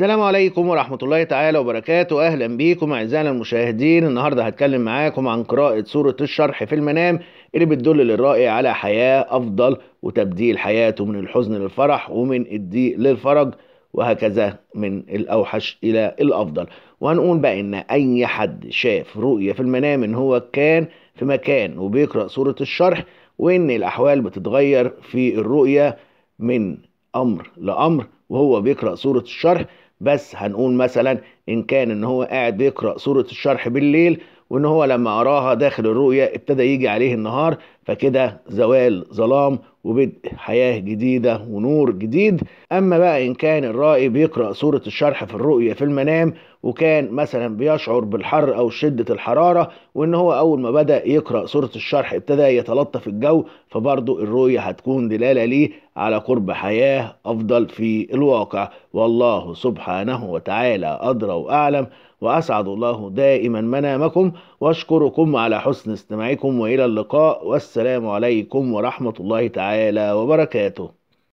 السلام عليكم ورحمة الله تعالى وبركاته. أهلا بيكم أعزائنا المشاهدين. النهاردة هتكلم معاكم عن قراءة سورة الشرح في المنام اللي بتدل للرائي على حياة أفضل وتبديل حياته من الحزن للفرح ومن الضيق للفرج وهكذا من الأوحش إلى الأفضل. وهنقول بقى إن أي حد شاف رؤية في المنام إن هو كان في مكان وبيقرأ سورة الشرح وإن الأحوال بتتغير في الرؤية من أمر لأمر وهو بيقرأ سورة الشرح بس هنقول مثلا إن كان إن هو قاعد بيقرأ سورة الشرح بالليل وإن هو لما أراها داخل الرؤية ابتدى يجي عليه النهار فكده زوال ظلام وبدء حياة جديدة ونور جديد. أما بقى إن كان الرائي بيقرأ سورة الشرح في الرؤية في المنام وكان مثلا بيشعر بالحر أو شدة الحرارة وإن هو أول ما بدأ يقرأ سورة الشرح ابتدى يتلطف الجو فبرضه الرؤية هتكون دلالة ليه على قرب حياة أفضل في الواقع. والله سبحانه وتعالى أدرى وأعلم. وأسعد الله دائما منامكم وأشكركم على حسن استماعكم وإلى اللقاء والسلام عليكم ورحمة الله تعالى وبركاته.